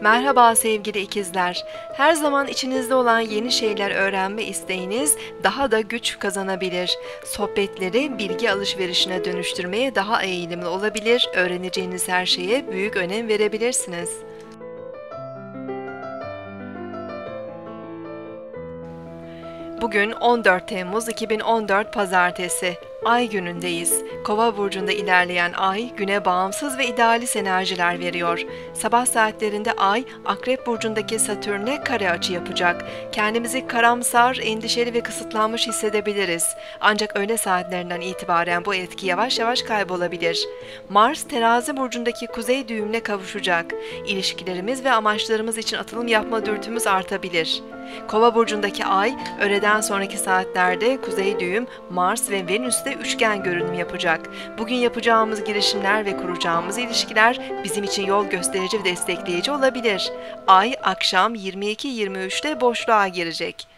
Merhaba sevgili ikizler. Her zaman içinizde olan yeni şeyler öğrenme isteğiniz daha da güç kazanabilir. Sohbetleri bilgi alışverişine dönüştürmeye daha eğilimli olabilir. Öğreneceğiniz her şeye büyük önem verebilirsiniz. Bugün 14 Temmuz 2014 Pazartesi. Ay günündeyiz. Kova burcunda ilerleyen ay güne bağımsız ve idealist enerjiler veriyor. Sabah saatlerinde ay Akrep burcundaki Satürn'e kare açı yapacak. Kendimizi karamsar, endişeli ve kısıtlanmış hissedebiliriz. Ancak öğle saatlerinden itibaren bu etki yavaş yavaş kaybolabilir. Mars Terazi burcundaki kuzey düğümle kavuşacak. İlişkilerimiz ve amaçlarımız için atılım yapma dürtümüz artabilir. Kova burcundaki ay öğleden sonraki saatlerde kuzey düğüm Mars ve Venüs'te üçgen görünüm yapacak. Bugün yapacağımız girişimler ve kuracağımız ilişkiler bizim için yol gösterici ve destekleyici olabilir. Ay akşam 22-23'te boşluğa girecek.